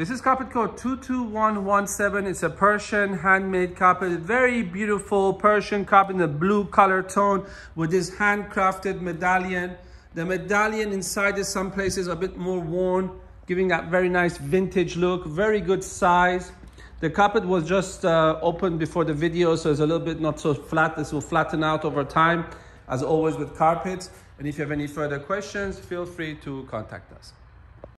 This is carpet code 22117. It's a Persian handmade carpet. Very beautiful Persian carpet in a blue color tone with this handcrafted medallion. The medallion inside is some places a bit more worn, giving that very nice vintage look. Very good size. The carpet was just uh, opened before the video, so it's a little bit not so flat. This will flatten out over time, as always with carpets. And if you have any further questions, feel free to contact us.